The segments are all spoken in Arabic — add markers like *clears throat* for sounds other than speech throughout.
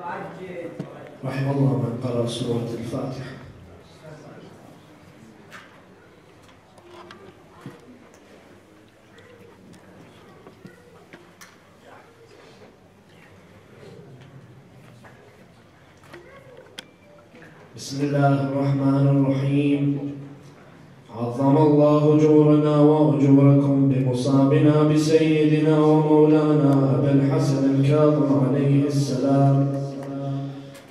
رحم الله من قرأ سورة الفاتحة. بسم الله الرحمن الرحيم عظم الله أجورنا وأجوركم بمصابنا بسيدنا ومولانا أبي الحسن الكاظم عليه السلام.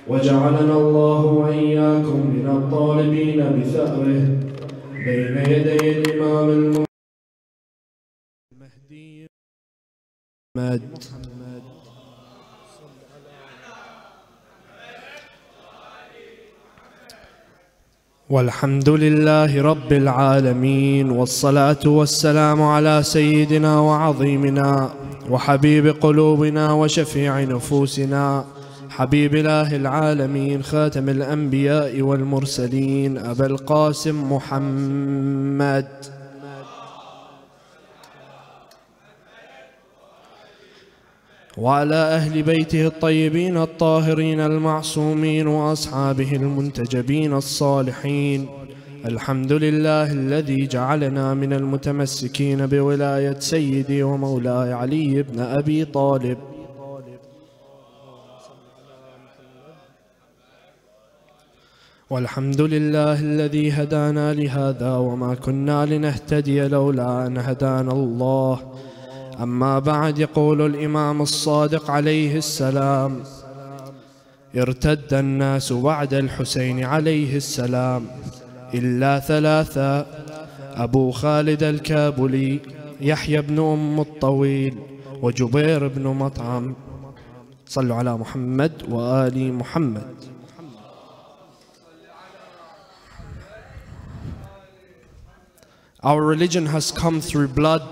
وجعلنا الله وإياكم من الطالبين بثأره بين يدي الإمام المهدي. محمد والحمد لله رب العالمين والصلاة والسلام على سيدنا وعظيمنا وحبيب قلوبنا وشفيع نفوسنا حبيب الله العالمين خاتم الأنبياء والمرسلين أبا القاسم محمد. وعلى أهل بيته الطيبين الطاهرين المعصومين وأصحابه المنتجبين الصالحين. الحمد لله الذي جعلنا من المتمسكين بولاية سيدي ومولاي علي بن أبي طالب. والحمد لله الذي هدانا لهذا وما كنا لنهتدي لولا أن هدانا الله. أما بعد يقول الإمام الصادق عليه السلام ارتد الناس بعد الحسين عليه السلام إلا ثلاثة أبو خالد الكابلي يحيى بن أم الطويل وجبير بن مطعم. صلوا على محمد وآل محمد. Our religion has come through blood,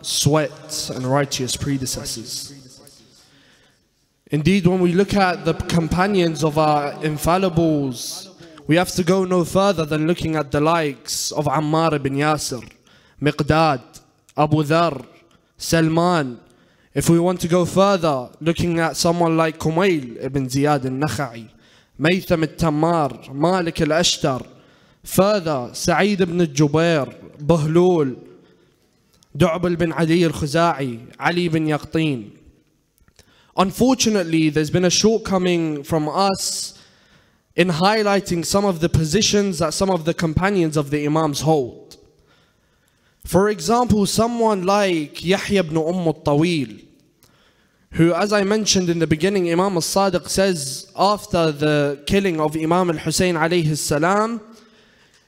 sweat, and righteous predecessors. Indeed, when we look at the companions of our infallibles, we have to go no further than looking at the likes of Ammar ibn Yasir, Miqdad, Abu Dhar, Salman. If we want to go further, looking at someone like Kumail ibn Ziyad al-Nakha'i, Maytham al-Tammar, Malik al-Ashtar, Further, Sa'id ibn Jubair, Bahlul, Du'bal bin Adi al-Khuza'i, Ali bin Yaqteen. Unfortunately, there's been a shortcoming from us in highlighting some of the positions that some of the companions of the Imams hold. For example, someone like Yahya ibn Umm al-Tawil, who, as I mentioned in the beginning, Imam al-Sadiq says after the killing of Imam al-Hussein alayhi salam,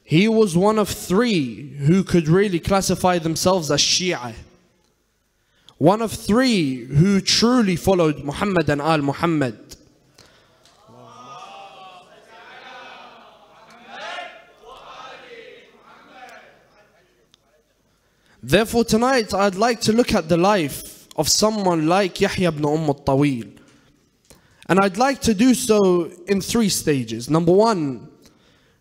he was one of three who could really classify themselves as Shia. One of three who truly followed Muhammad and Al Muhammad. Therefore, tonight I'd like to look at the life of someone like Yahya ibn Umm al-Tawil. And I'd like to do so in three stages. Number one,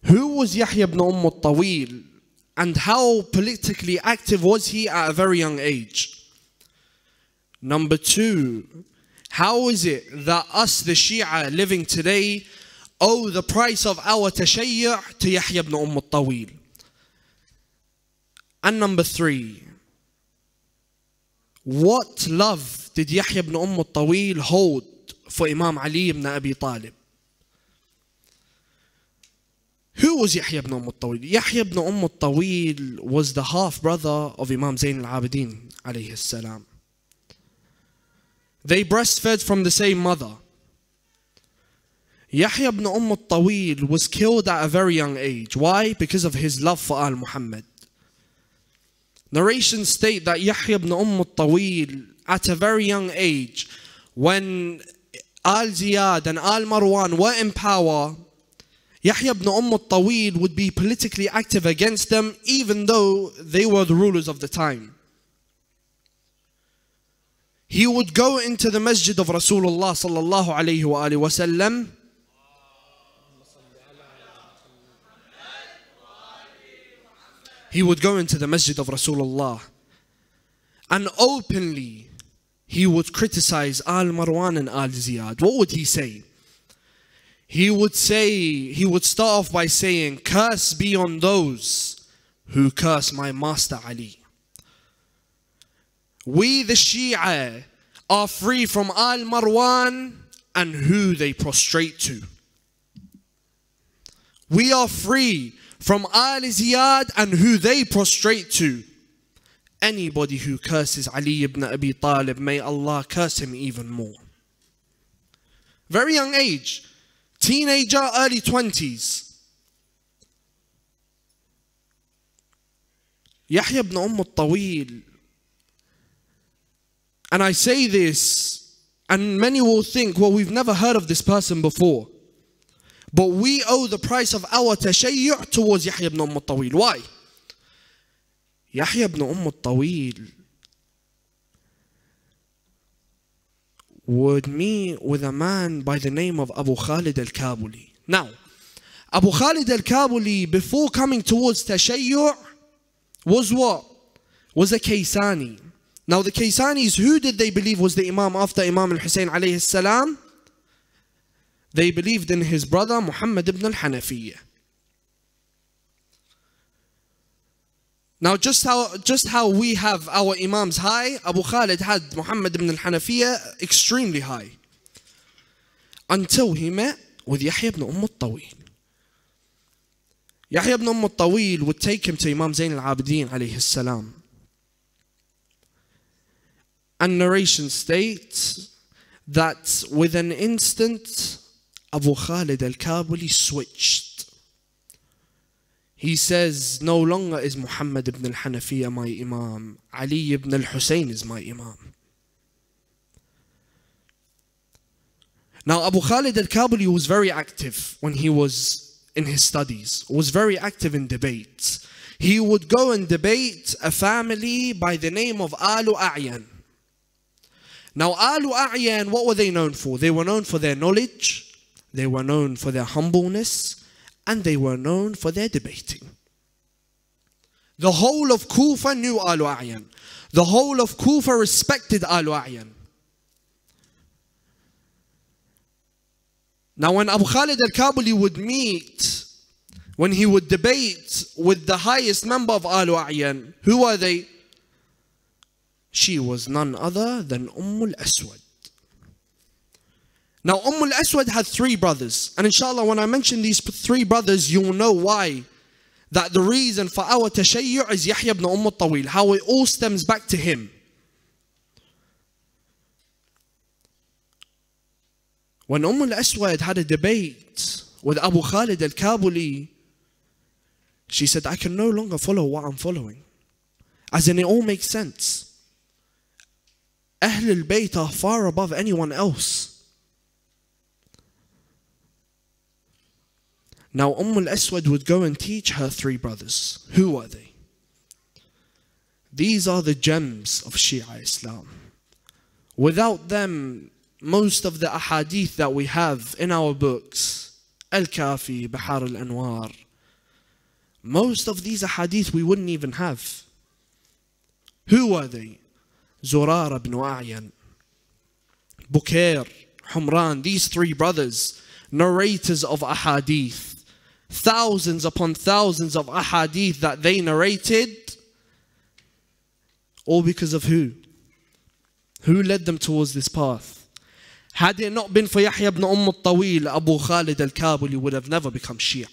who was Yahya ibn Umm al-Tawil and how politically active was he at a very young age? Number two, how is it that us, the Shia living today, owe the price of our tashayyu' to Yahya ibn Umm al-Tawil? And number three, what love did Yahya ibn Umm al-Tawil hold for Imam Ali ibn Abi Talib? Who was Yahya ibn Umm al-Tawil? Yahya ibn Umm al-Tawil was the half brother of Imam Zain al-Abidin alayhi salam. They breastfed from the same mother. Yahya ibn Umm al-Tawil was killed at a very young age. Why? Because of his love for Al Muhammad. Narrations state that Yahya ibn Umm al-Tawil at a very young age when Al Ziyad and Al Marwan were in power Yahya ibn Umm al-Tawil would be politically active against them even though they were the rulers of the time. He would go into the masjid of Rasulullah sallallahu alayhi wa alihi wasallam He would go into the masjid of Rasulullah and openly he would criticize Al Marwan and Al Ziyad, what would he say? He would say, he would start off by saying, Curse be on those who curse my master Ali. We, the Shia, are free from Al Marwan and who they prostrate to. We are free from Al Ziyad and who they prostrate to. Anybody who curses Ali ibn Abi Talib, may Allah curse him even more. Very young age, teenager, early 20s. Yahya ibn Umm al-Tawil. And I say this, and many will think, well, we've never heard of this person before. But we owe the price of our tashayyu' towards Yahya ibn Umm al-Tawil. Why? Yahya ibn Umm al-Tawil would meet with a man by the name of Abu Khalid al-Kabuli. Now, Abu Khalid al-Kabuli, before coming towards tashayyu' was what? Was a Kaysani. Now the Kaysanis, who did they believe was the Imam after Imam al-Hussein alayhi salam? They believed in his brother Muhammad ibn al-Hanafiyyah. Now just how just how we have our Imams high, Abu Khalid had Muhammad ibn al-Hanafiyyah extremely high. Until he met with Yahya ibn Umm al-Tawil. Yahya ibn Umm al-Tawil would take him to Imam Zain al-Abidin alayhi salam. And narration states that with an instant Abu Khalid al-Kabuli switched. He says, no longer is Muhammad ibn al-Hanafiya my Imam. Ali ibn al-Hussein is my Imam. Now Abu Khalid al-Kabuli was very active when he was in his studies, was very active in debates. He would go and debate a family by the name of Alu A'yan. Now Alu A'yan, what were they known for? They were known for their knowledge, they were known for their humbleness and they were known for their debating. The whole of Kufa knew Al A'yan. The whole of Kufa respected Al A'yan. Now, when Abu Khalid al Kabuli would meet, when he would debate with the highest member of Al A'yan, who are they? She was none other than Umm al Aswad. Now, Umm al Aswad had three brothers. And inshallah, when I mention these three brothers, you'll know why. That the reason for our tashayyu' is Yahya ibn Umm al-Tawil. How it all stems back to him. When Umm al-Aswad had a debate with Abu Khalid al-Kabuli, she said, I can no longer follow what I'm following. As in, it all makes sense. Ahl al-Bayt are far above anyone else. Now Umm al-Aswad would go and teach her three brothers. Who are they? These are the gems of Shia Islam. Without them, most of the ahadith that we have in our books, Al-Kafi, Bahar al-Anwar, most of these ahadith we wouldn't even have. Who are they? Zurar ibn A'yan, Bukair, Humran, these three brothers, narrators of ahadith thousands upon thousands of ahadith that they narrated, all because of who? Who led them towards this path? Had it not been for Yahya ibn Umm al-Tawil, Abu Khalid al-Kabuli would have never become Shia.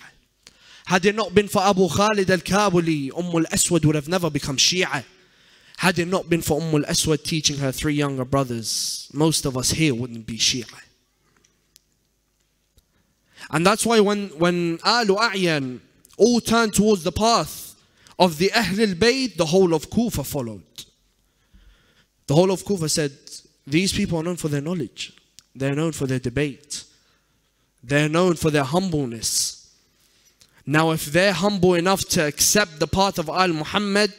Had it not been for Abu Khalid al-Kabuli, Umm al-Aswad would have never become Shia. Had it not been for Umm al-Aswad teaching her three younger brothers, most of us here wouldn't be Shia. And that's why when, when Alu A'yan all turned towards the path of the Ahl al-Bayt, the whole of Kufa followed. The whole of Kufa said, these people are known for their knowledge. They're known for their debate. They're known for their humbleness. Now if they're humble enough to accept the path of Al Muhammad,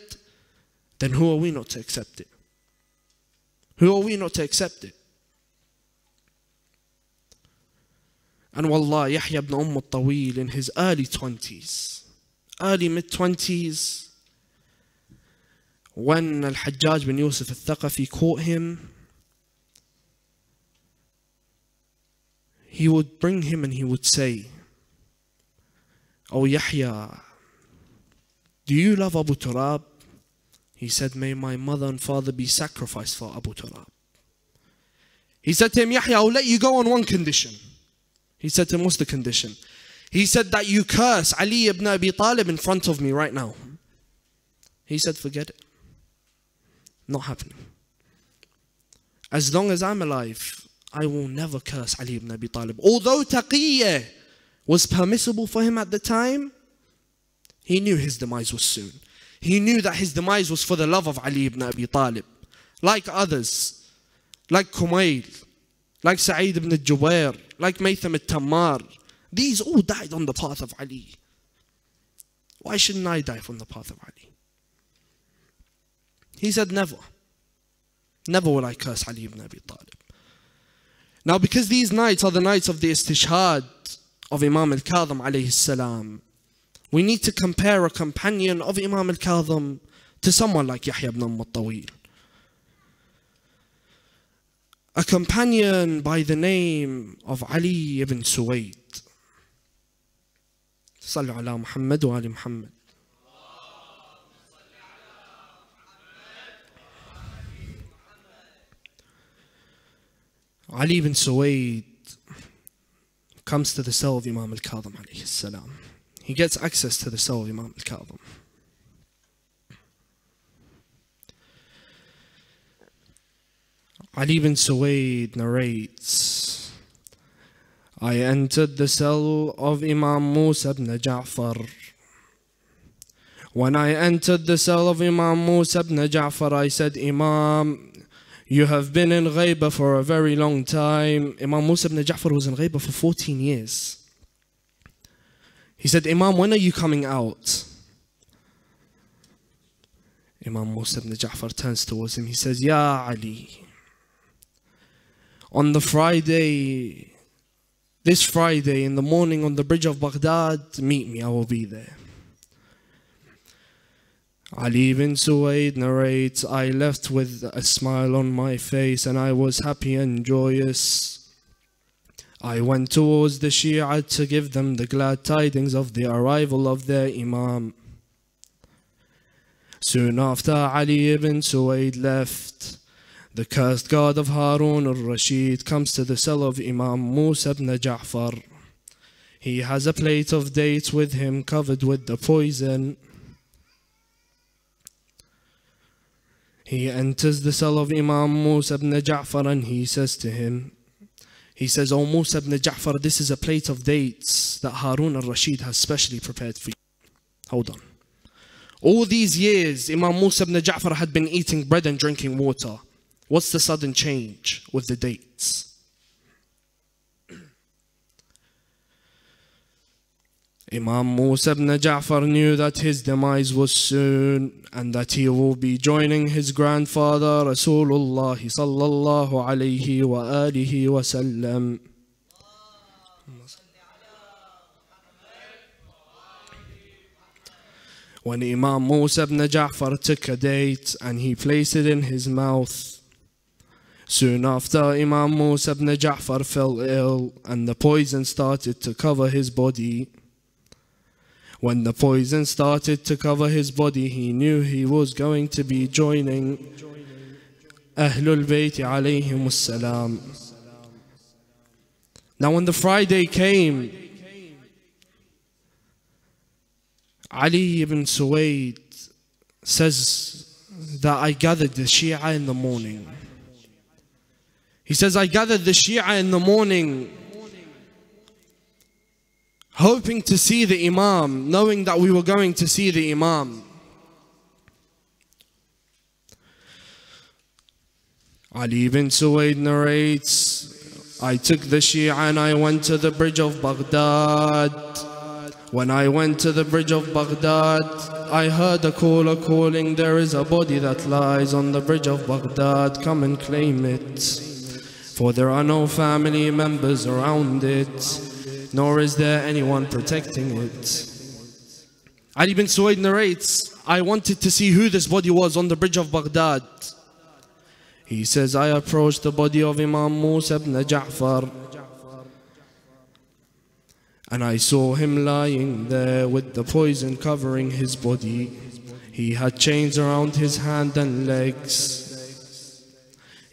then who are we not to accept it? Who are we not to accept it? And wallah, Yahya ibn Umm al-Tawil in his early 20s, early mid-20s, when Al-Hajjaj bin Yusuf al-Thaqafi caught him, he would bring him and he would say, "O oh Yahya, do you love Abu Turab? He said, May my mother and father be sacrificed for Abu Turab. He said to him, Yahya, I'll let you go on one condition. He said to him, What's the condition? He said that you curse Ali ibn Abi Talib in front of me right now. He said, Forget it. Not happening. As long as I'm alive, I will never curse Ali ibn Abi Talib. Although taqiyya was permissible for him at the time, he knew his demise was soon. He knew that his demise was for the love of Ali ibn Abi Talib. Like others, like Kumail, like Sa'id ibn Jubair, like Maytham al-Tammar. These all died on the path of Ali. Why shouldn't I die from the path of Ali? He said, never. Never will I curse Ali ibn Abi Talib. Now, because these nights are the nights of the istishhad of Imam al-Kadhim alayhi salam, we need to compare a companion of Imam al-Kadhim to someone like Yahya ibn al-Tawil A companion by the name of Ali ibn Suwaid. صلوا على محمد وآل محمد Ali ibn Suwaid comes to the cell of Imam al-Kadhim alayhi salam. He gets access to the cell of Imam al-Kadhim. Ali ibn Suwaid narrates, I entered the cell of Imam Musa ibn Ja'far. When I entered the cell of Imam Musa ibn Ja'far, I said, Imam, you have been in Ghaiba for a very long time. Imam Musa ibn Ja'far was in Ghaiba for 14 years. He said, Imam, when are you coming out? Imam Musa ibn Ja'far turns towards him. He says, Ya Ali, on the Friday, this Friday in the morning on the bridge of Baghdad, meet me, I will be there. Ali ibn Suwaid narrates, I left with a smile on my face and I was happy and joyous. I went towards the Shia to give them the glad tidings of the arrival of their Imam. Soon after Ali ibn Suwaid left, the cursed god of Harun al-Rashid comes to the cell of Imam Musa ibn Ja'far. He has a plate of dates with him covered with the poison. He enters the cell of Imam Musa ibn Ja'far and he says to him, he says, O Musa ibn Ja'far, this is a plate of dates that Harun al-Rashid has specially prepared for you. Hold on. All these years, Imam Musa ibn Ja'far had been eating bread and drinking water. What's the sudden change with the dates? *clears throat* Imam Musa ibn Ja'far knew that his demise was soon and that he will be joining his grandfather Rasulullah sallallahu alayhi wa alihi wa sallam. When Imam Musa ibn Ja'far took a date and he placed it in his mouth, soon after Imam Musa ibn Ja'far fell ill and the poison started to cover his body. When the poison started to cover his body, he knew he was going to be joining Ahlul Bayt alayhim salam. Now when the Friday came, Ali ibn Suwaid says that I gathered the Shia in the morning. He says, I gathered the Shia in the morning hoping to see the Imam, knowing that we were going to see the Imam. Ali ibn Suwaid narrates, I took the Shia and I went to the bridge of Baghdad. When I went to the bridge of Baghdad, I heard a caller calling, There is a body that lies on the bridge of Baghdad, come and claim it. For there are no family members around it nor is there anyone protecting it. Ali bin Suwaid narrates, I wanted to see who this body was on the bridge of Baghdad. He says, I approached the body of Imam Musa ibn Ja'far And I saw him lying there with the poison covering his body. He had chains around his hand and legs.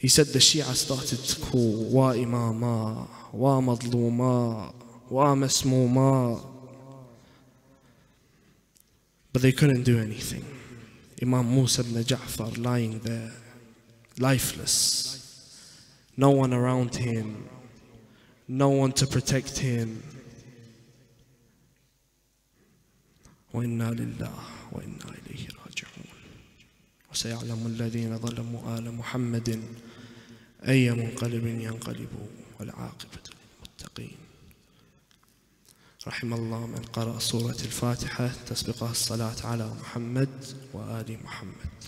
He said the Shia started to call, Wa imama, wa madluma, wa masmuma. But they couldn't do anything. Imam Musa ibn Ja'far lying there, lifeless. No one around him, no one to protect him. وإنا لله وإنا إليه راجعون وسيعلم الذين ظلموا آل محمد أي منقلب ينقلبوا والعاقبة للمتقين. رحم الله من قرأ سورة الفاتحة تسبقها الصلاة على محمد وآل محمد.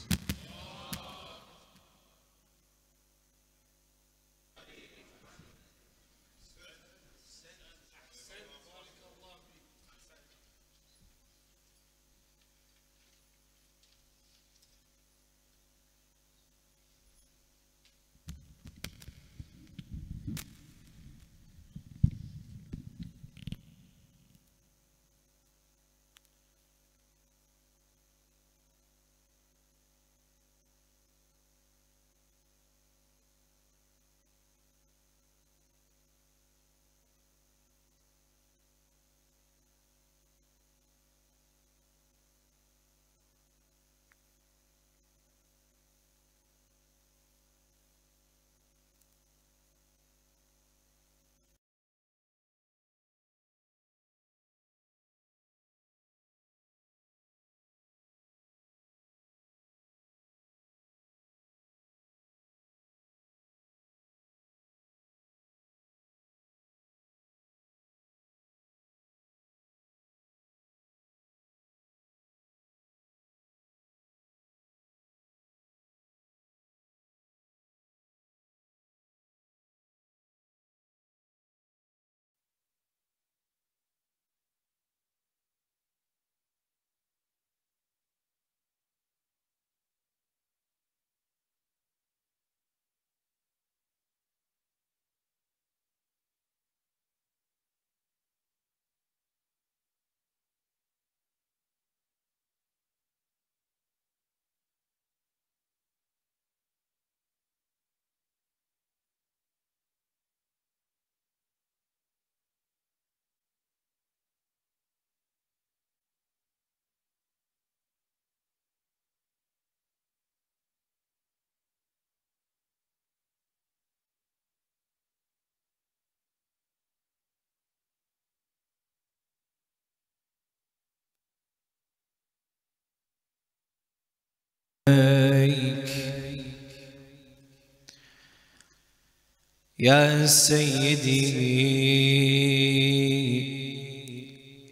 يا سيدي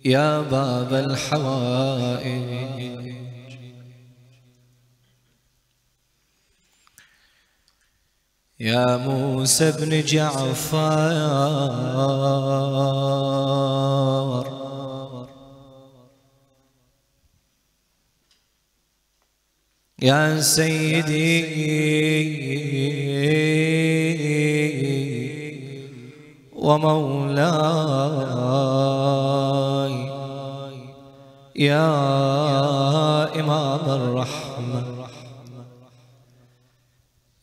يا باب الحوائج. يا موسى بن جعفر. يا سيدي. ومولاي. يا إمام الرحمة.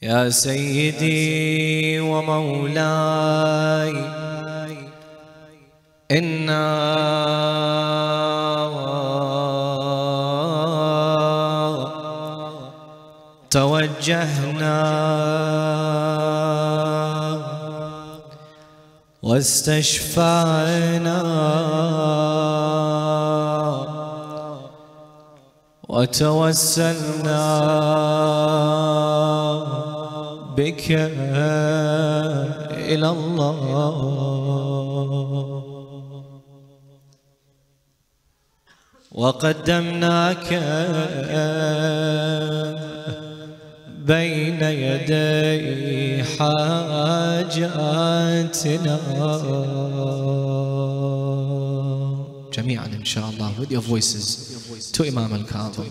يا سيدي ومولاي. إنا توجهنا واستشفعنا. وتوسلنا بك إلى الله. وقدمناك بين يدي حاجاتنا. جميعا إن شاء الله. With your voices to إمام الكاظم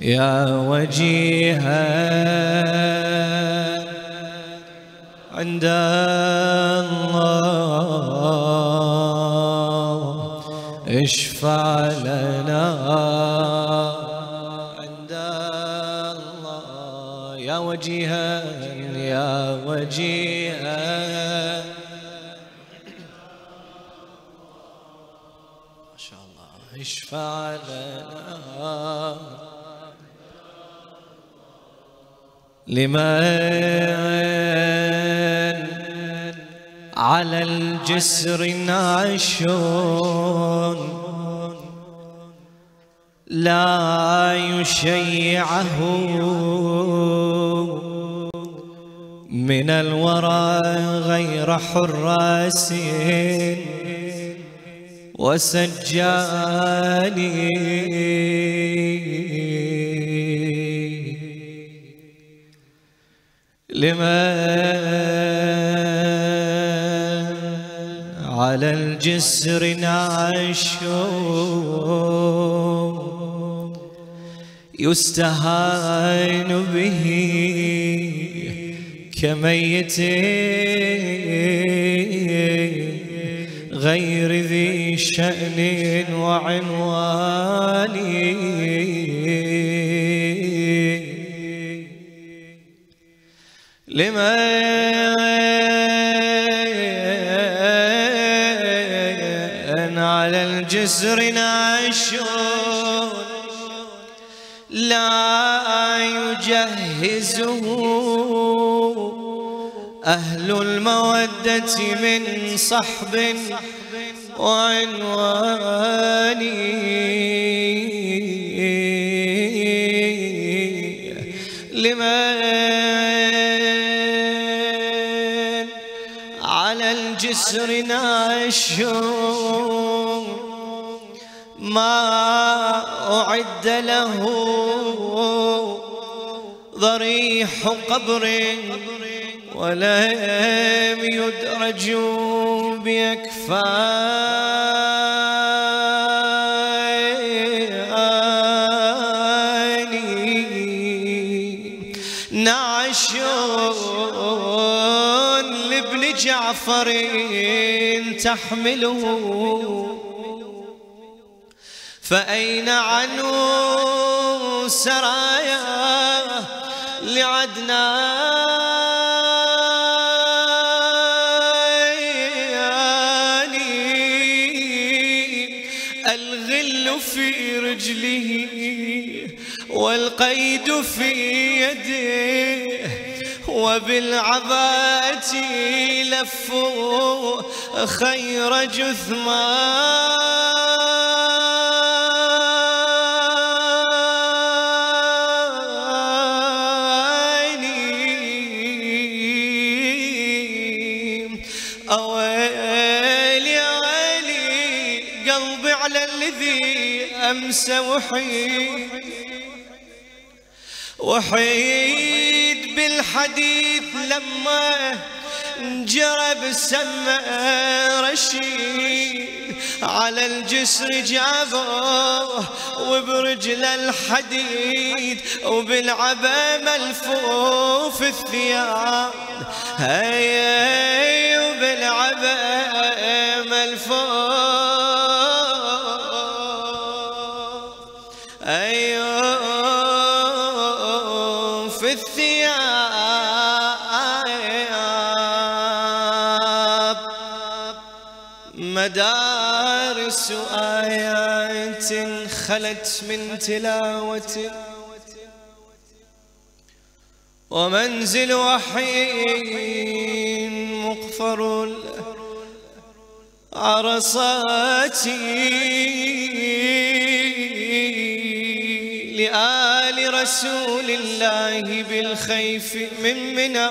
يا وجيها عند الله اشفع لنا. وجيها يا وجيها. ما شاء الله اشفع لنا. لمن؟ على الجسر نعشون لا يشيعه من الورى غير حراس وسجاني. لمن على الجسر نعشون يستهان به كميت غير ذي شأن وعنوان. لمن على الجسر نعشون لا يجهزه أهل المودة من صحب وعنوان. لمن على الجسر نعشون ما أعد له ضريح قبر ولم يدرج بأكفاني نعشون لابن جعفر تحمله فأين عنه سرايا لعدنان الغل في رجله والقيد في يده وبالعباءة لفوا خير جثمان. أمس وحيد. وحيد بالحديث لما جرب سمى رشيد. على الجسر جابوه وبرجل الحديد. وبالعبا ملفوف الثياب. هي وبالعبا ملفوف خلت من تلاوة. ومنزل وحي مقفر عرصاتي لآل رسول الله بالخيف من منى.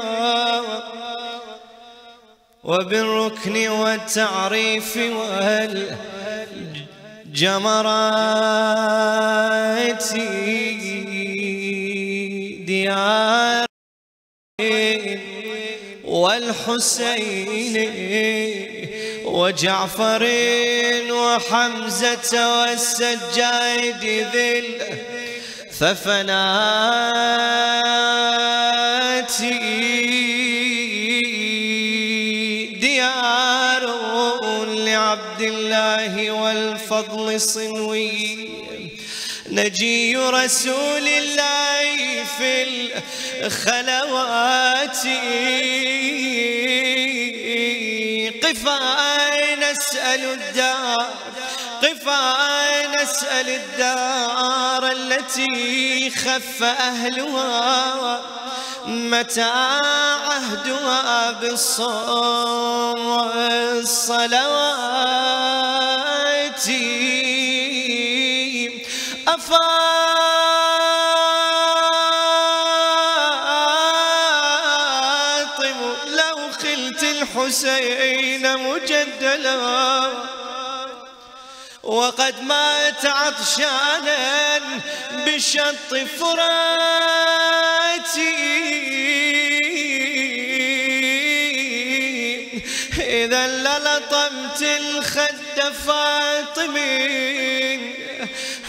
وبالركن والتعريف والجمرات ديار والحسين وجعفر وحمزة والسجاد ذي ففناتي الله والفضل صنوي. نجي رسول الله في الخلوات. قفا نسأل الدار قفا نسأل الدار التي خف أهلها. متى عهدها بالصلوات أفاطم لو خلت الحسين مجدلا. وقد مات عطشانا بشط فراتي. الخد فاطمي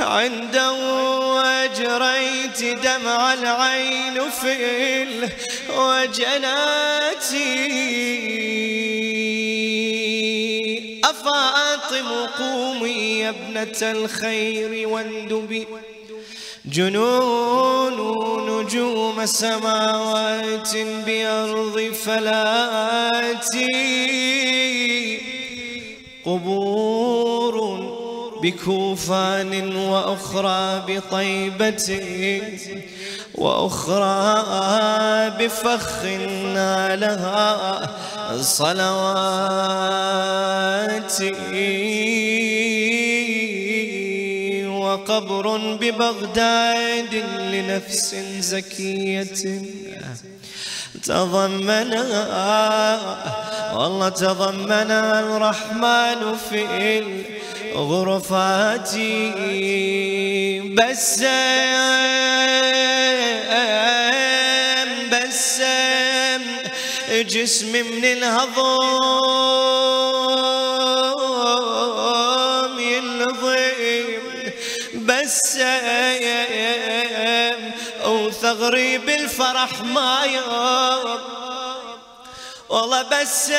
عنده وجريت دمع العين في وجناتي أفاطم قومي يا ابنة الخير واندبي جنون نجوم سماوات بأرض فلاتي قبور بكوفان وأخرى بطيبة وأخرى بفخ لها صلوات وقبر ببغداد لنفس زكية. تضمنا والله تضمنا الرحمن في الغرفات بس بس جسمي من الهضم. بالفرح ما يوم والله بس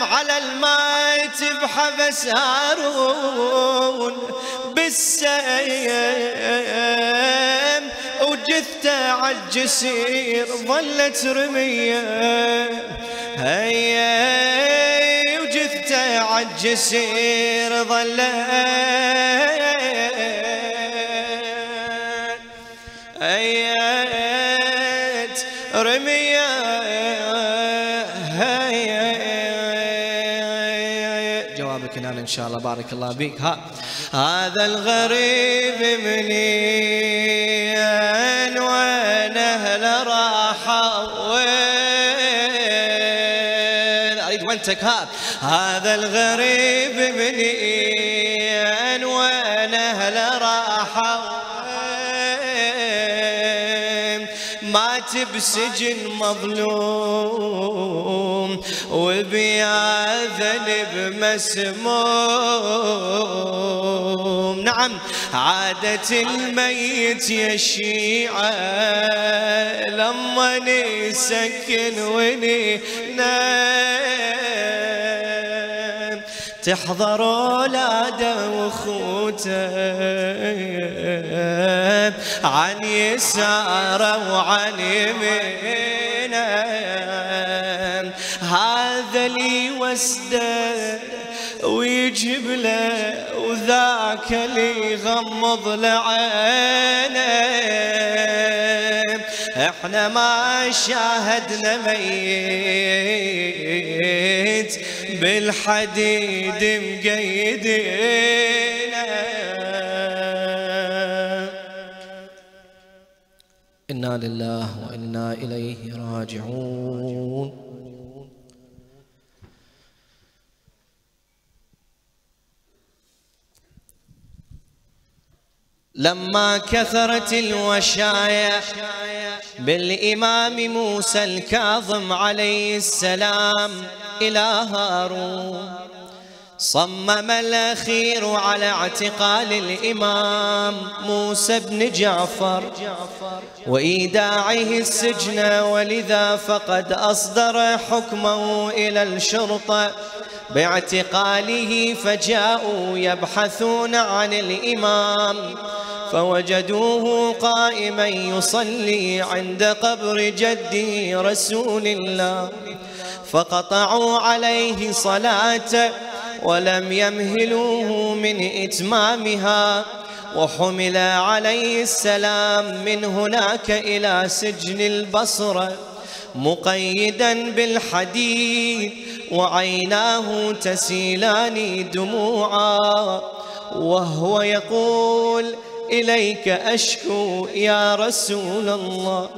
على الميت بحبس هارون بالسيم وجثته عالجسير ظلت رمية. هيا وجثته عالجسير ظلت شاء الله بارك الله بك ها. هذا الغريب منين وين اهله راحوا وين؟ أريد وانتك ها. هذا الغريب منين بسجن مظلوم وبيا ذنب مسموم نعم عادة الميت يا الشيعة لما يسكن وني نام تحضر اولاده واخوته عن يساره وعن يمينه هذا اللي وسده ويجيب له وذاك اللي يغمض لعينه. إحنا ما شاهدنا ميت بالحديد مقيدينا إنا لله وإنا إليه راجعون. لما كثرت الوشايا بالإمام موسى الكاظم عليه السلام إلى هارون. صمم الأخير على اعتقال الإمام موسى بن جعفر. وإيداعه السجن ولذا فقد أصدر حكمه إلى الشرطة. باعتقاله فجاءوا يبحثون عن الإمام. فوجدوه قائما يصلي عند قبر جدي رسول الله. فقطعوا عليه صلاة ولم يمهلوه من إتمامها وحمل عليه السلام من هناك إلى سجن البصرة مقيدا بالحديد وعيناه تسيلان دموعا وهو يقول إليك أشكو يا رسول الله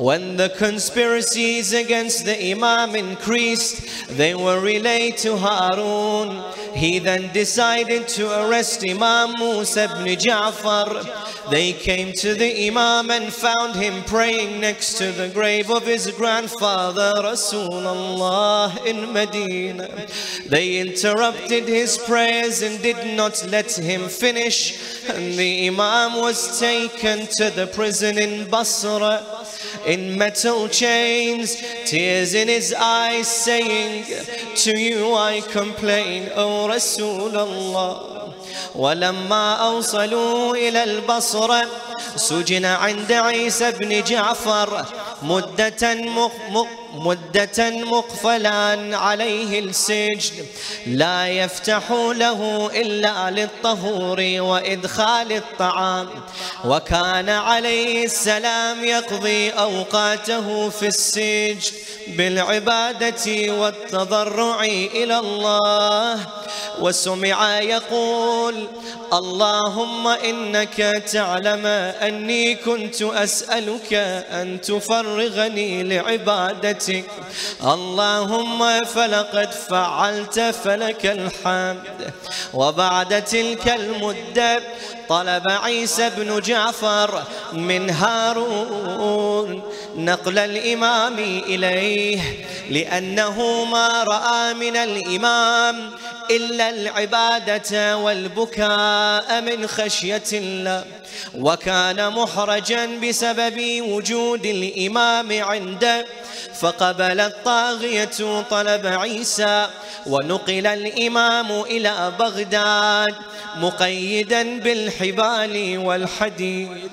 When the conspiracies against the Imam increased, they were relayed to Harun. He then decided to arrest Imam Musa ibn Ja'far. They came to the Imam and found him praying next to the grave of his grandfather Rasulullah in Medina. They interrupted his prayers and did not let him finish. And the Imam was taken to the prison in Basra in metal chains, tears in his eyes, saying, To you I complain, O Rasulullah. ولما أوصلوا إلى البصرة سجن عند عيسى بن جعفر مدة مدة مقفلا عليه السجن لا يفتح له إلا للطهور وإدخال الطعام. وكان عليه السلام يقضي أوقاته في السجن بالعبادة والتضرع إلى الله. وسمع يقول اللهم إنك تعلم أني كنت أسألك أن تفرغني لعبادتك اللهم فلقد فعلت فلك الحمد وبعد تلك المدة طلب عيسى بن جعفر من هارون نقل الإمام إليه لأنه ما رأى من الإمام إلا العبادة والبكاء من خشية الله. وكان محرجا بسبب وجود الإمام عنده فقبل الطاغية طلب عيسى ونقل الإمام إلى بغداد مقيدا بالحبال والحديد.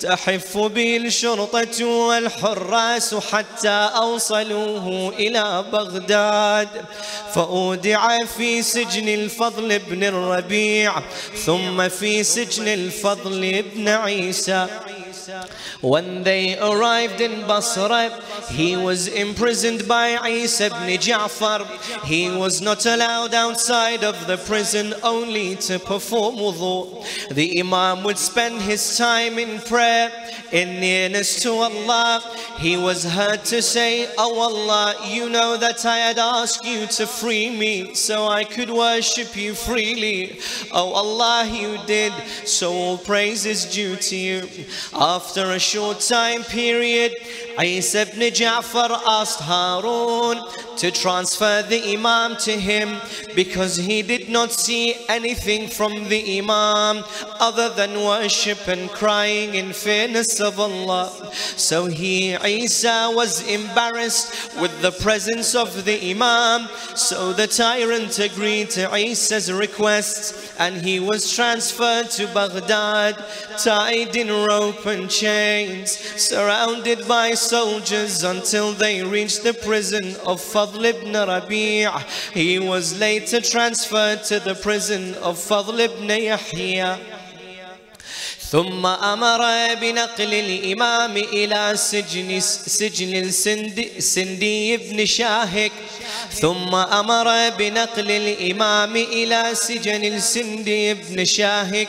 تحف به الشرطة والحراس حتى أوصلوه إلى بغداد. فأودع في سجن الفضل بن الربيع ثم في سجن الفضل بن عيسى When they arrived in Basra, he was imprisoned by Isa ibn Ja'far. He was not allowed outside of the prison only to perform wudu. The Imam would spend his time in prayer, in nearness to Allah. He was heard to say, Oh Allah, you know that I had asked you to free me so I could worship you freely. Oh Allah, you did, so all praise is due to you. After a short time period, Isa ibn Ja'far asked Harun to transfer the Imam to him because he did not see anything from the Imam other than worship and crying in fairness of Allah. So he, Isa, was embarrassed with the presence of the Imam. So the tyrant agreed to Isa's request and he was transferred to Baghdad, tied in rope and chains, surrounded by soldiers until they reached the prison of Fadl ibn Rabi' he was later transferred to the prison of Fadl ibn Yahya ثم أمر بنقل الإمام إلى سجن سجن السندي, سندي بن شاهك. ثم أمر بنقل الإمام إلى سجن السندي بن شاهك.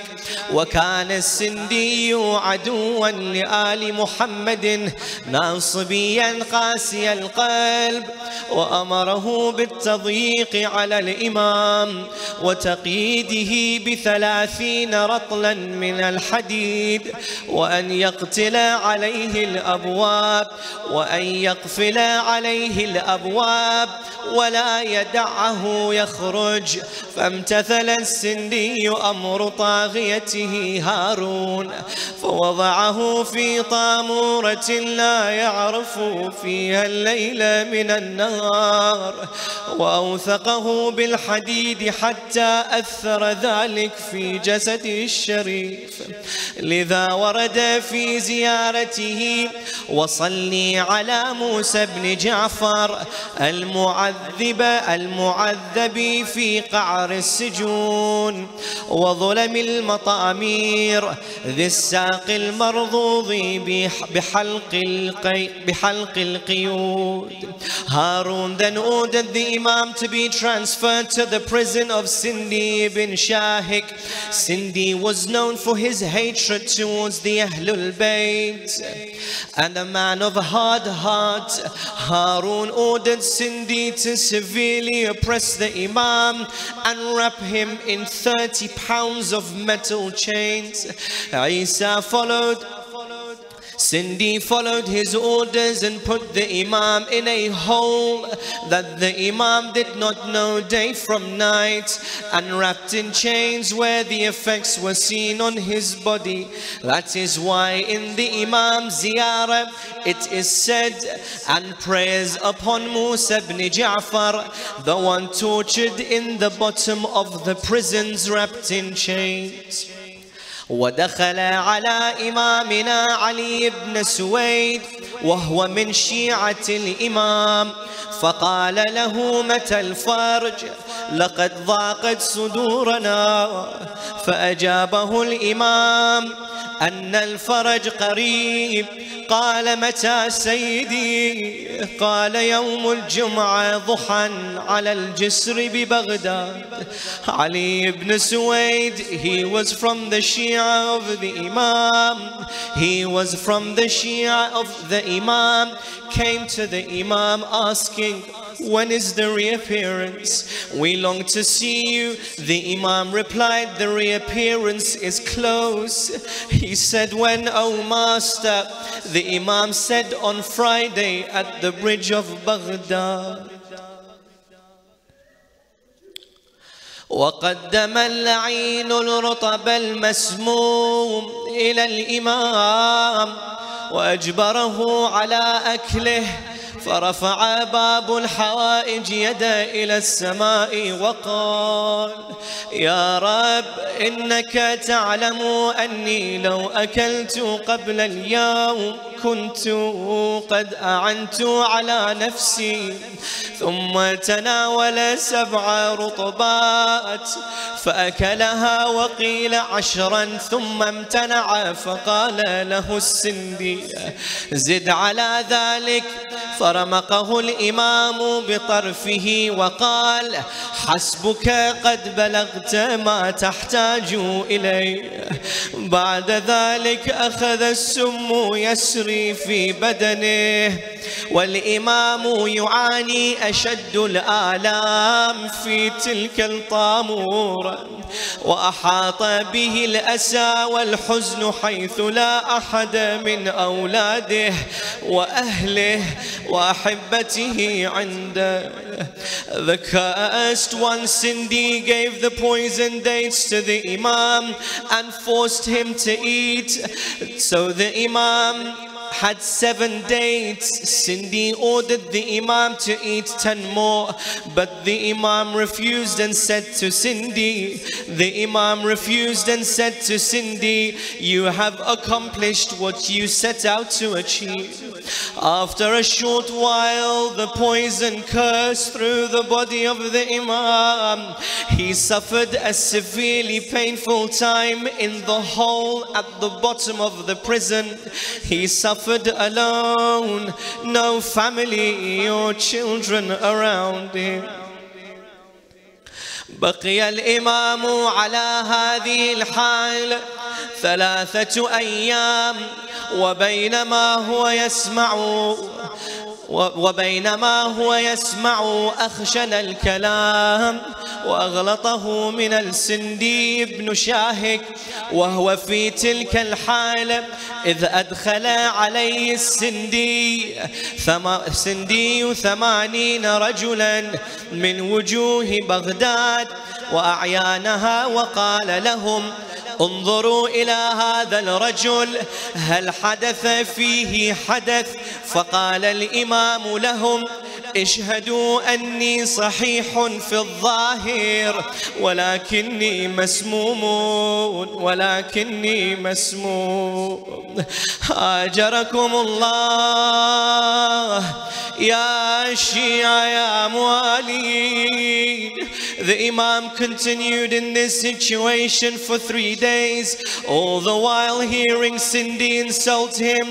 وكان السندي عدوا لآل محمد ناصبيا قاسي القلب. وأمره بالتضييق على الإمام وتقييده بثلاثين رطلا من الحديث. بالحديد وأن يقتل عليه الأبواب وأن يقفل عليه الأبواب ولا يدعه يخرج. فامتثل السندي أمر طاغيته هارون فوضعه في طامورة لا يعرف فيها الليل من النهار. وأوثقه بالحديد حتى أثر ذلك في جسده الشريف. لذا ورد في زيارته وصلي على موسى بن جعفر المعذب المعذب في قعر السجون وظلم المطامير ذي الساق المرضوض بحلق القي بحلق القيود Harun then ordered the Imam to be transferred to the prison of Sindi ibn Shahik. Sindi was known for his hatred towards the Ahlul Bayt and a man of hard heart. Harun ordered Sindi to severely oppress the Imam and wrap him in 30 pounds of metal chains. Isa followed Cindy followed his orders and put the Imam in a hole that the Imam did not know day from night and wrapped in chains where the effects were seen on his body. That is why in the Imam Ziyarah it is said and prayers upon Musa ibn Ja'far, the one tortured in the bottom of the prisons wrapped in chains. ودخل على إمامنا علي بن سويد وهو من شيعة الإمام. فقال له متى الفرج؟ لقد ضاقت صدورنا. فأجابه الإمام أن الفرج قريب. قال متى سيدي؟ قال يوم الجمعة ضحى على الجسر ببغداد. علي بن سويد he was from the Shia of the Imam. He was from the Shia of the Imam. Came to the Imam asking when is the reappearance? We long to see you. The Imam replied, The reappearance is close. He said, When, O Master? The Imam said on Friday at the bridge of Baghdad. وقدم اللعين الرطب المسموم إلى الإمام وأجبره على أكله فرفع باب الحوائج يدا إلى السماء وقال يا رب إنك تعلم أني لو أكلت قبل اليوم كنت قد أعنت على نفسي ثم تناول سبع رطبات فأكلها وقيل عشرا ثم امتنع فقال له السندي زد على ذلك. فرمقه الإمام بطرفه وقال حسبك قد بلغت ما تحتاج إليه. بعد ذلك أخذ السم يسري في بدنه والإمام يعاني أشد الآلام في تلك الطامورة وأحاط به الأسى والحزن حيث لا أحد من أولاده وأهله وأحبته عنده. The cursed one Cindy gave the poison dates to the Imam and forced him to eat. So the Imam had seven dates. Cindy ordered the Imam to eat ten more, but the Imam refused and said to Cindy, the Imam refused and said to Cindy, you have accomplished what you set out to achieve. After a short while, the poison coursed through the body of the Imam. He suffered a severely painful time in the hole at the bottom of the prison. He suffered alone, no family or children around him. بقي الإمام على هذه الحال ثلاثة أيام وبينما هو يسمع وبينما هو يسمع أخشن الكلام وأغلطه من السندي بن شاهك وهو في تلك الحالة إذ أدخل عليه السندي سندي ثمانين رجلا من وجوه بغداد وأعيانها وقال لهم انظروا إلى هذا الرجل هل حدث فيه حدث؟ فقال الإمام لهم اشهدوا أني صحيح في الظاهر ولكني مسموم ولكني مسموم هاجركم الله يا شيعة يا موالين The Imam continued in this situation for three days, all the while hearing Cindy insult him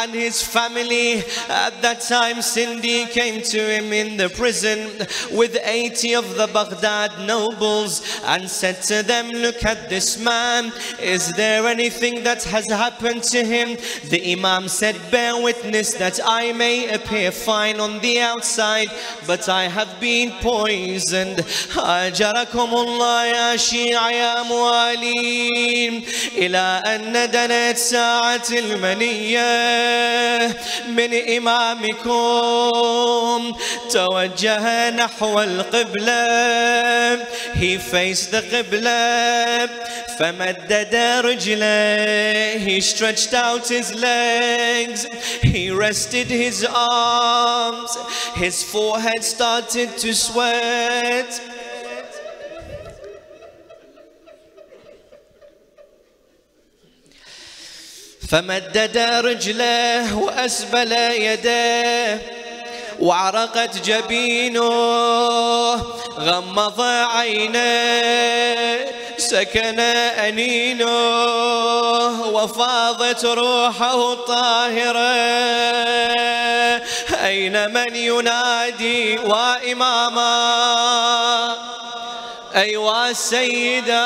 and his family. At that time, Cindy came to him in the prison with 80 of the Baghdad nobles and said to them, Look at this man. Is there anything that has happened to him? The Imam said, Bear witness that I may appear fine on the outside, but I have been poisoned. أجركم الله يا شيع يا موالين إلى أن دنت ساعة المنية من إمامكم توجه نحو القبلة He faced the قبلة فمدد رجله He stretched out his legs He rested his arms His forehead started to sweat فمدد رجله وأسبل يديه وعرقت جبينه غمض عينيه سكن أنينه وفاضت روحه الطاهرة. أين من ينادي وإماما؟ أيوا السيدة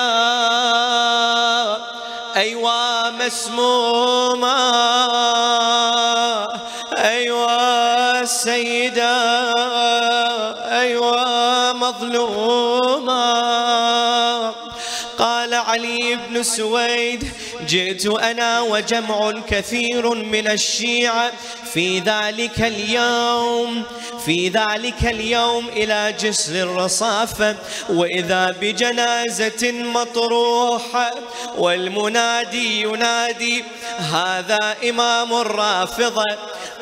أيوا مسمومة أيوا السيدة أيوا مظلومة. قال علي بن سويد جئت أنا وجمع كثير من الشيعة في ذلك اليوم في ذلك اليوم إلى جسر الرصافة وإذا بجنازة مطروحة والمنادي ينادي هذا إمام الرافضة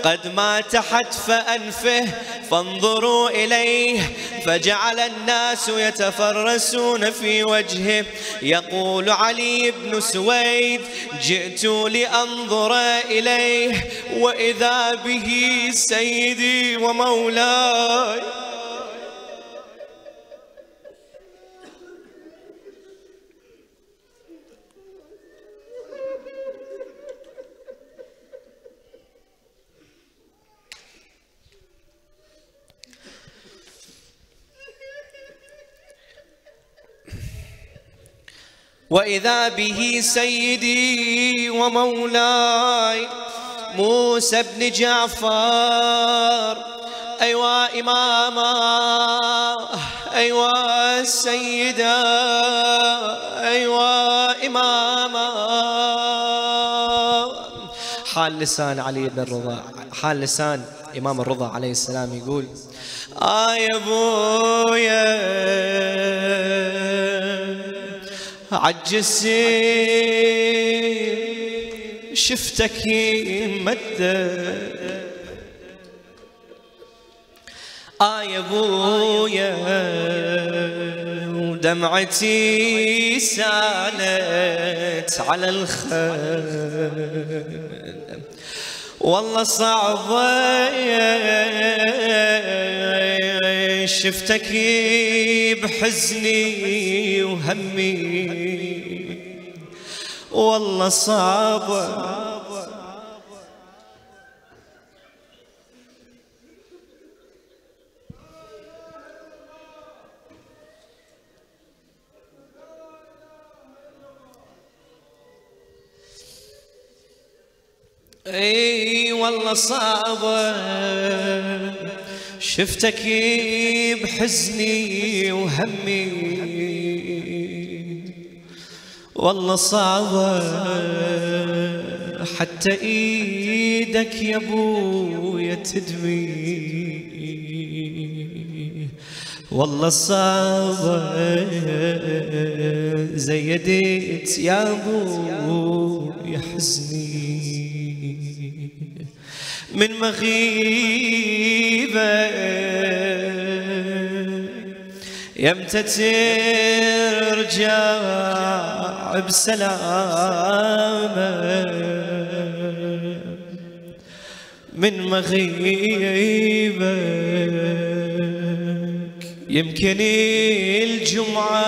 قد مات حتف أنفه فانظروا إليه فجعل الناس يتفرسون في وجهه يقول علي بن سويد جئت لأنظر إليه وإذا به سيدي ومولاي. وإذا به سيدي ومولاي موسى بن جعفر أيوا إماما أيوا السيدة أيوا إماما. حال لسان علي بن الرضا حال لسان إمام الرضا عليه السلام يقول آه يا أبويا. عجزي. شفتك يمدد آه يا أبويا ودمعتي سالت على الخد والله صعبة شفتك بحزني وهمي. والله صعبة إي والله صعبة. شفتك بحزني وهمي. والله صعبة. حتى إيدك يا أبويا تدمي. والله صعبة. زيدت يا ابو يا حزني. من مغيبة يمتى ترجع بسلامة. من مغيبك يمكن الجمعة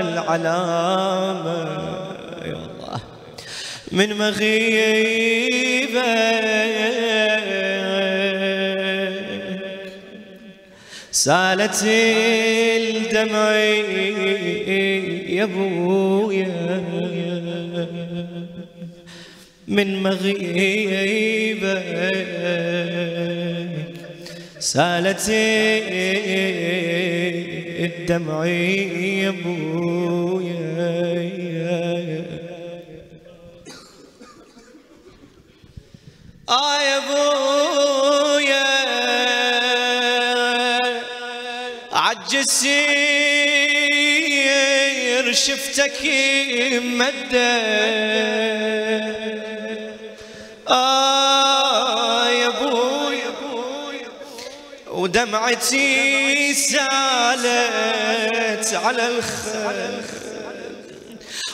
العلامة. يا الله. من مغيبك سالت الدمع يا أبويا. من مغيبك سالت الدمع يا أبويا. آه يا أبويا. عالجسير شفتك مدة. آه يا ودمعتي سالت على الخل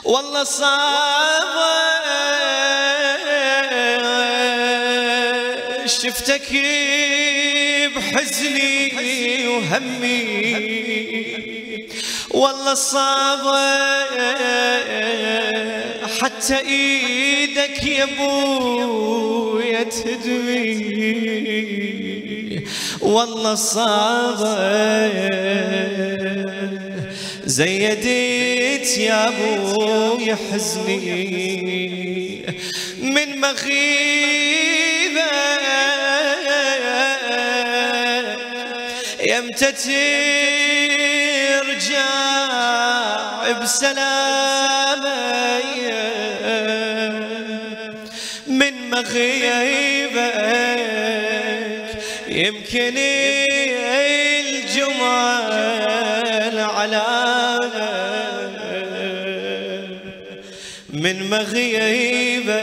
والله صعبة شفتك بحزني وهمي. والله صعبة حتى إيدك يا أبويا تدمي والله صعبة زيدت يا أبويا حزني. من مغيبة يمتى بسلامة من مغيبك. يمكن الجمعة العلامة من مغيبك.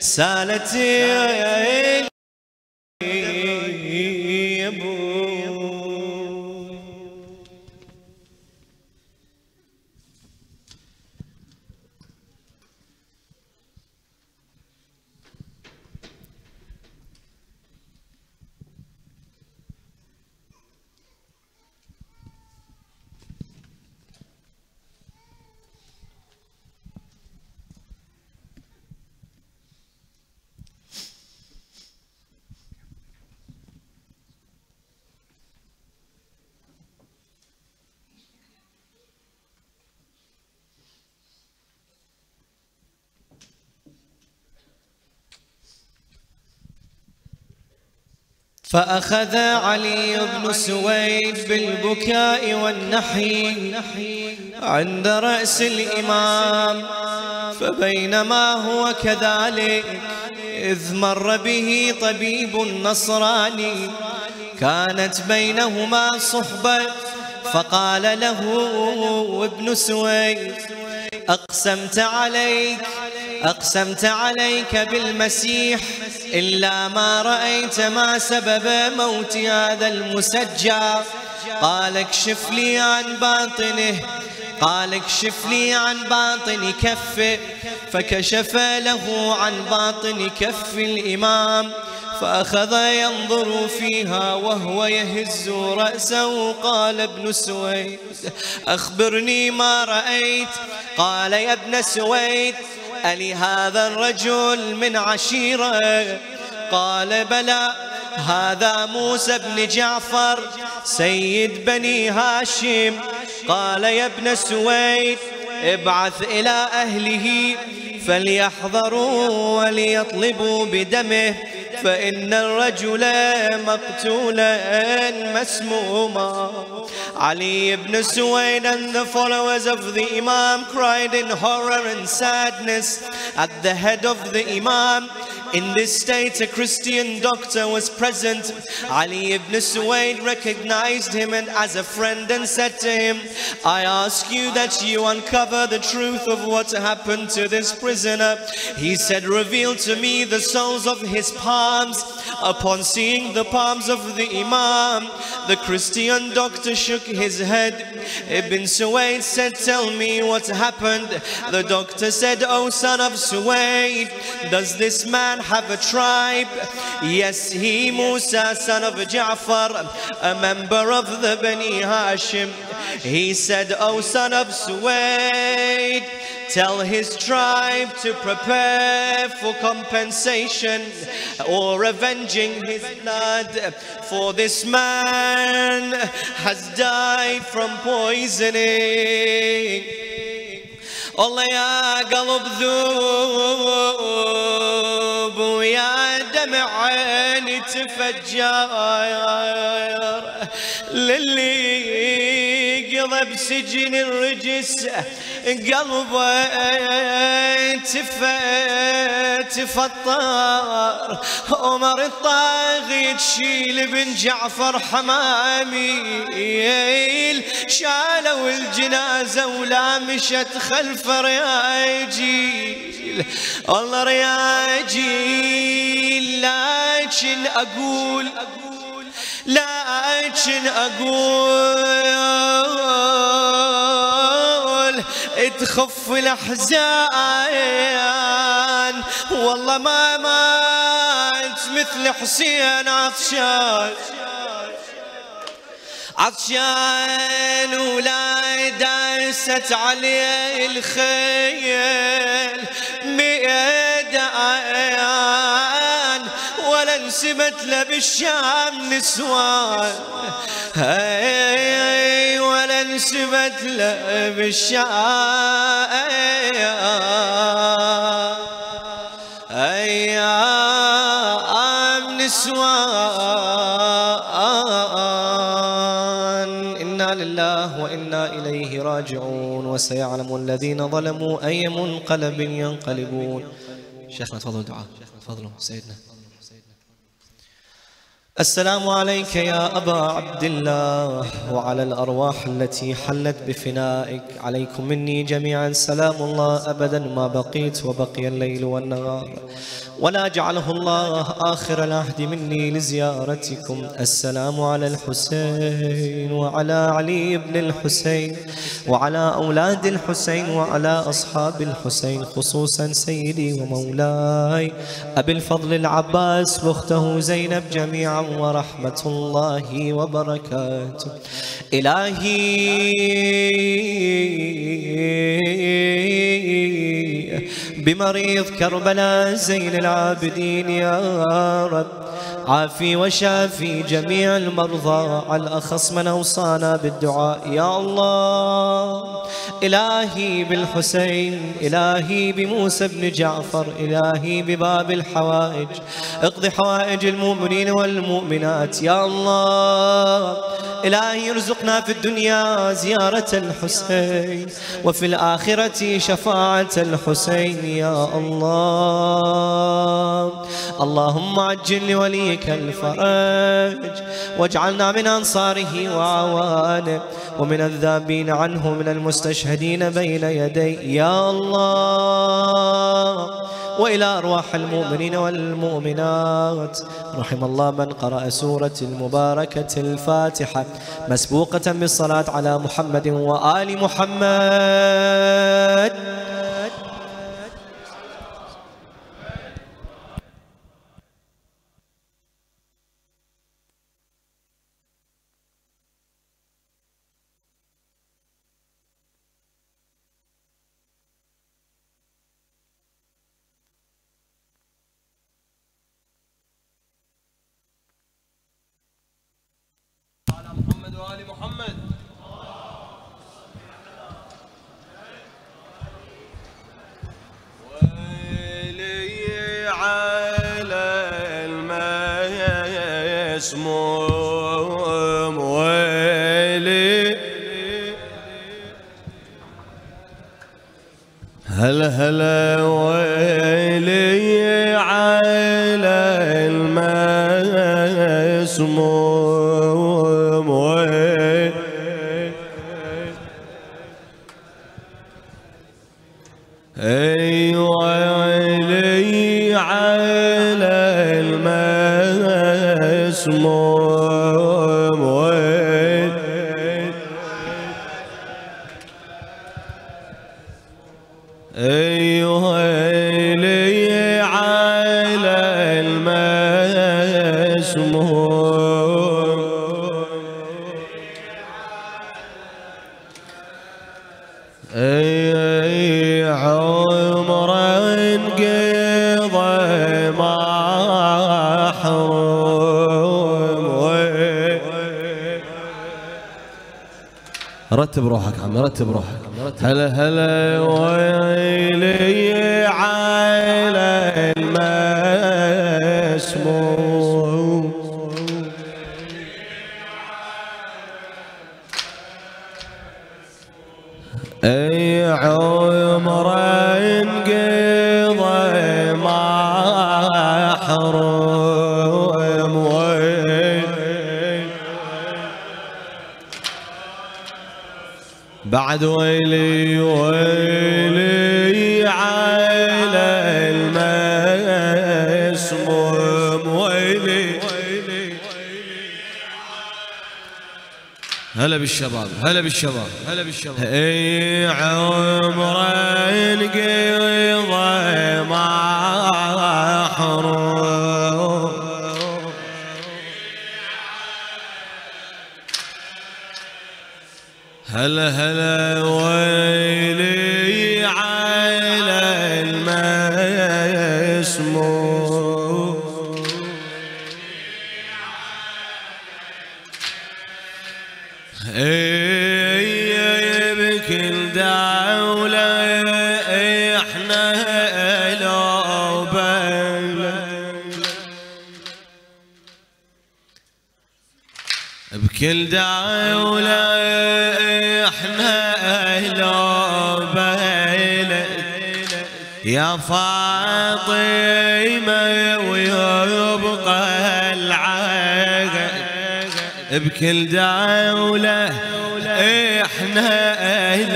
سالت يا ابو فأخذ علي بن سويد بالبكاء والنحي عند رأس الإمام فبينما هو كذلك إذ مر به طبيب نصراني كانت بينهما صحبة فقال له ابن سويد أقسمت عليك أقسمت عليك بالمسيح. إلا ما رأيت ما سبب موت هذا المسجى. قال اكشف لي عن باطنه قال اكشف لي عن باطن كفه. فكشف له عن باطن كف الإمام. فأخذ ينظر فيها وهو يهز رأسه. قال ابن سويد أخبرني ما رأيت. قال يا ابن سويد ألي هذا الرجل من عشيرة؟ قال بلى هذا موسى بن جعفر سيد بني هاشم. قال يا ابن سويد ابعث إلى أهله فليحذروا وليطلبوا بدمه. فإن الرجل مقتولا مسموما Ali ibn Suwaid and the followers of the Imam cried in horror and sadness at the head of the Imam in this state, a Christian doctor was present. Ali ibn Suwaid recognized him and as a friend and said to him, I ask you that you uncover the truth of what happened to this prisoner. He said, reveal to me the soles of his palms. Upon seeing the palms of the Imam, the Christian doctor shook his head. Ibn Suwaid said, tell me what happened. The doctor said, O son of Suwaid, does this man have a tribe. Yes, he, Musa, son of Ja'far, a member of the Bani Hashim. He said, O son of Suwaid, tell his tribe to prepare for compensation or avenging his blood. For this man has died from poisoning. Allah ya galub دمع عيني تفجر للي قضى بسجن الرجس قلبه تفطر. عمر الطاغي تشيل بن جعفر حمامي شالوا الجنازة ولا مشت خلف رياجيل. الله رياجيل لكن أقول لكن أقول تخف الأحزان. والله ما مات مثل حسين عطشان. عطشان ولا داست عليه الخيل. ولا انسبت له بالشام نسوان. هاي ولا انسبت له بالشام. أيام نسوان. إنا لله وإنا إليه راجعون. وسيعلم الذين ظلموا أي منقلب ينقلبون. شيخنا تفضلوا دعاء. تفضلوا سيدنا. السلام عليك يا أبا عبد الله وعلى الأرواح التي حلت بفنائك. عليكم مني جميعا. سلام الله أبدا ما بقيت وبقي الليل والنهار. ولا جعله الله آخر العهد مني لزيارتكم. السلام على الحسين وعلى علي بن الحسين وعلى أولاد الحسين وعلى أصحاب الحسين خصوصا سيدي ومولاي أبي الفضل العباس وأخته زينب جميعا ورحمة الله وبركاته. إلهي بمريض كربلاء زين العابدين يا رب. عافي وشافي جميع المرضى على الأخص من أوصانا بالدعاء. يا الله إلهي بالحسين إلهي بموسى بن جعفر إلهي بباب الحوائج. اقضي حوائج المؤمنين والمؤمنات. يا الله إلهي ارزقنا في الدنيا زيارة الحسين وفي الآخرة شفاعة الحسين. يا الله اللهم عجل لوليك الفرج واجعلنا من أنصاره وعوانه ومن الذابين عنه من المستشهدين بين يدي. يا الله وإلى أرواح المؤمنين والمؤمنات. رحم الله من قرأ سورة المباركة الفاتحة مسبوقة بالصلاة على محمد وآل محمد. رتب روحك عمي رتب روحك. هلا هلا ويلي على المسموم أي عمر انقضى بعد ويلي ويلي على المسموم. ويلي هلا بالشباب هلا بالشباب هلا بالشباب. اي عمر انقضى محروم هلا هلا. يا فاطمة ويبقى العقل بكل دولة إحنا أهل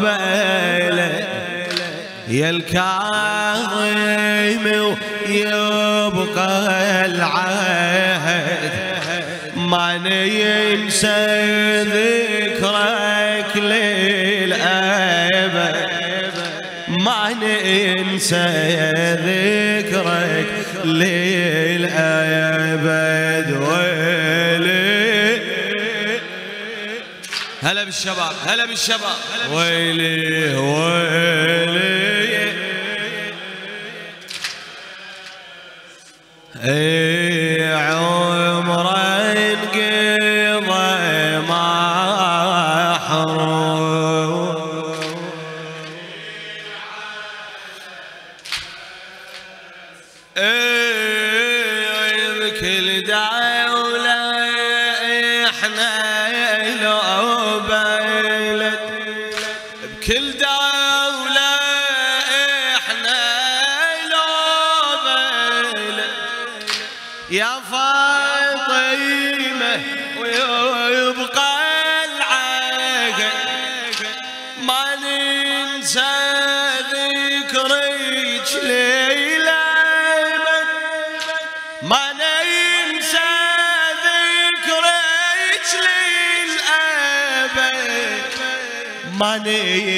بلد يا الكاظم ويبقى العهد. ما ننسى ذكرك ننسى ذكرك للأبد ويلي هلا بالشباب هلا بالشباب ويلي بكل دولة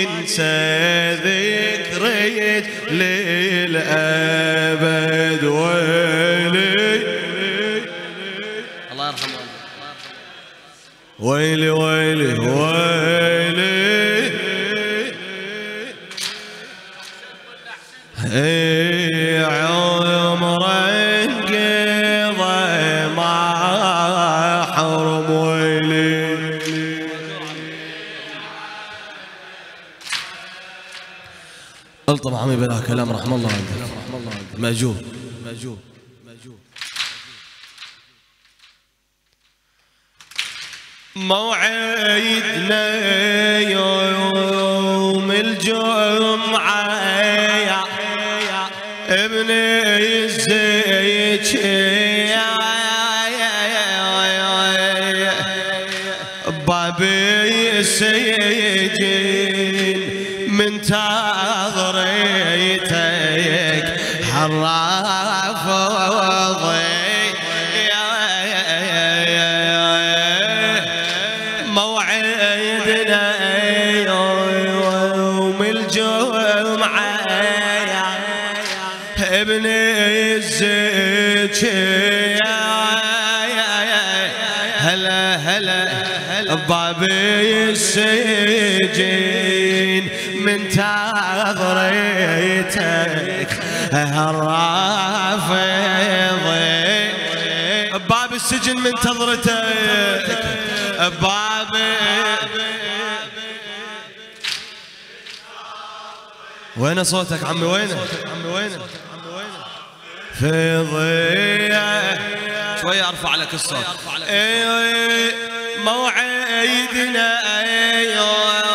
ننسى ذكرك للأبد ويلي بلا كلام رحم الله ماجور مأجور. الرافضي باب السجن من تضرتك باب. وين صوتك عمي؟ وينه عمي وينه في ضياء. شوية أرفع لك الصوت. إيه، موعدنا. يوم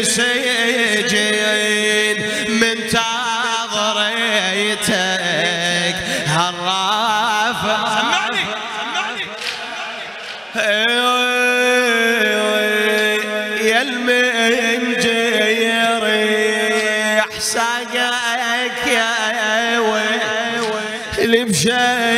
بابي السجين من تاضريتك هالرافع. سمعني. يا المنجير احساقك يا بشدة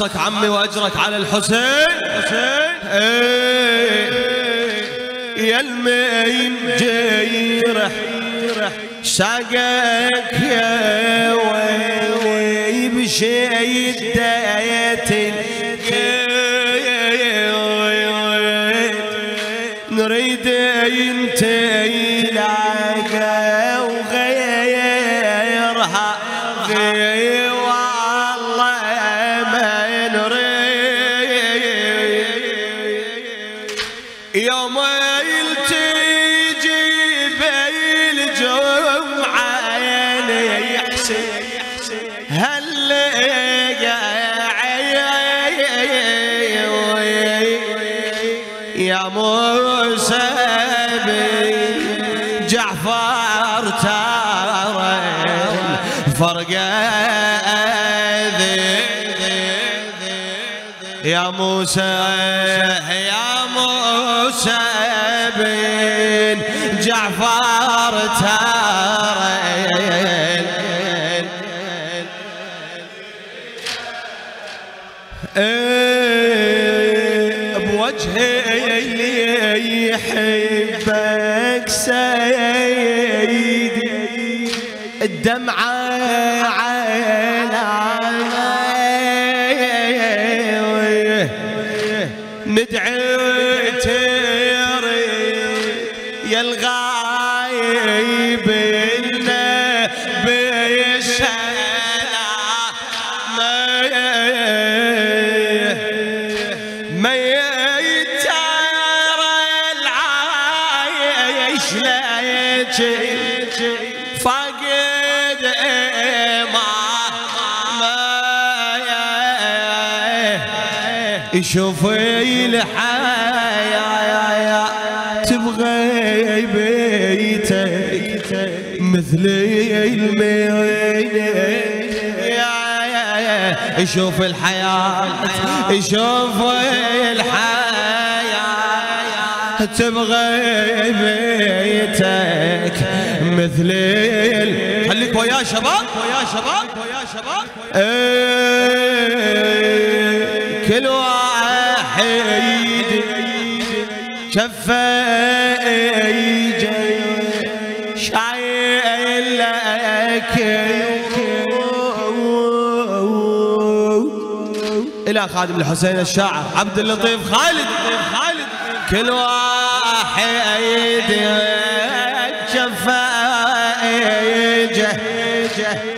نصك عمي وأجرك على الحسين. إيه. يا المين جيرح ساقك يا ويلي بشدة نريد انت يلاقى الدمعة على ندعي يشوف الحياة بغيبيتك مثل المين يشوف الحياة يشوف الحياة تبغي بيتك مثل خليك ويا شباب ويا شباب ويا شباب. إيه، كل واحد شفه شايل لك. إلى خادم الحسين الشاعر عبد اللطيف خالد. خالد كل واحد شفايجه شايل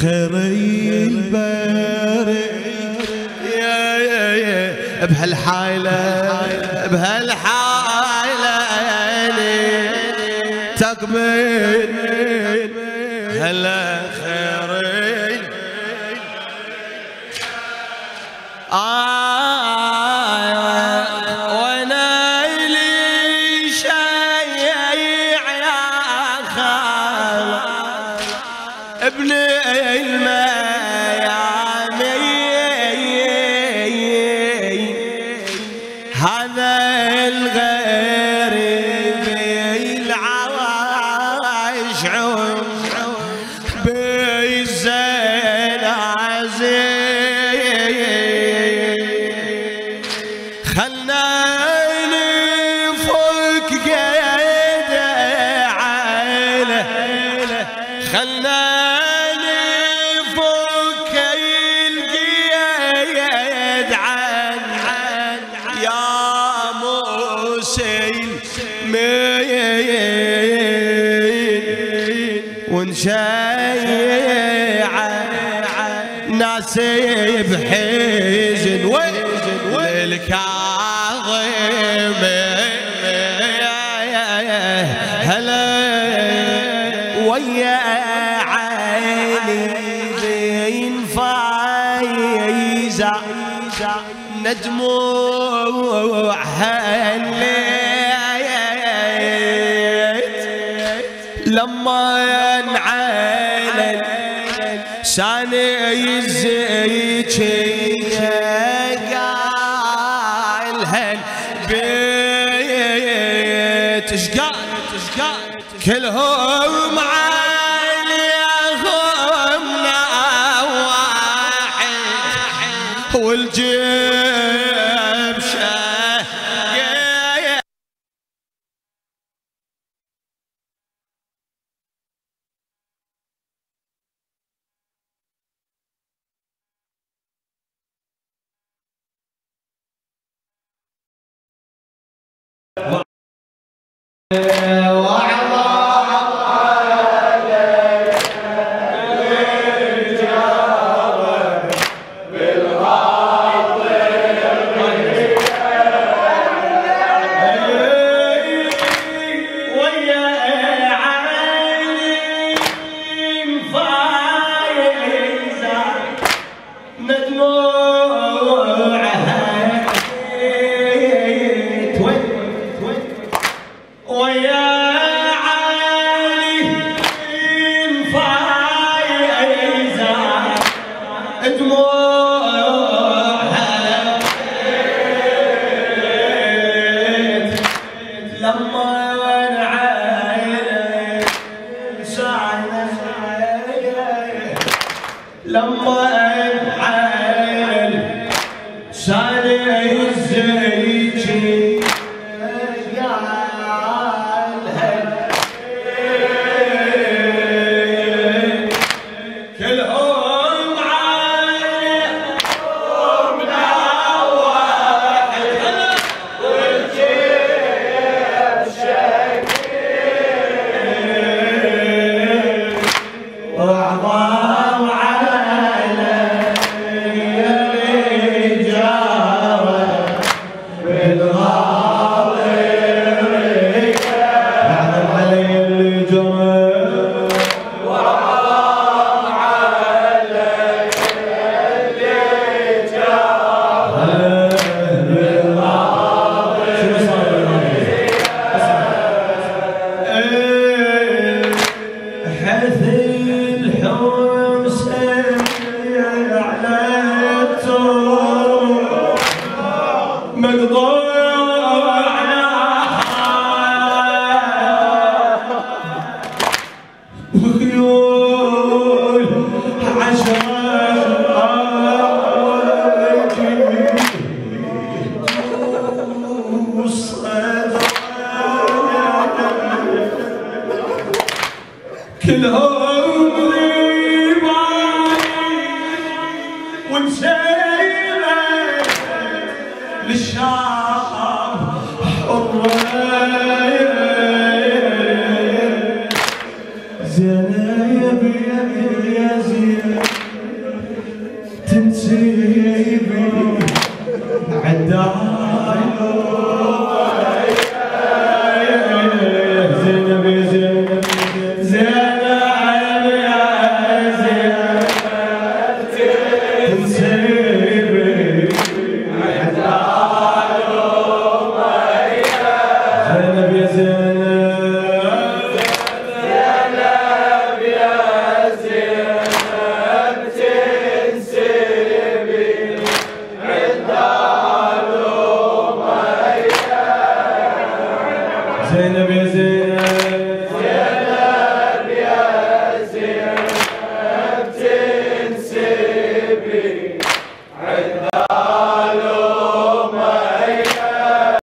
خير الباري يا يا يا. بهالحالة بهالحالة تقبل. هلا ناس بحزن والكاظم هلا ويا عيني زين فايزة. ندموع Yeah.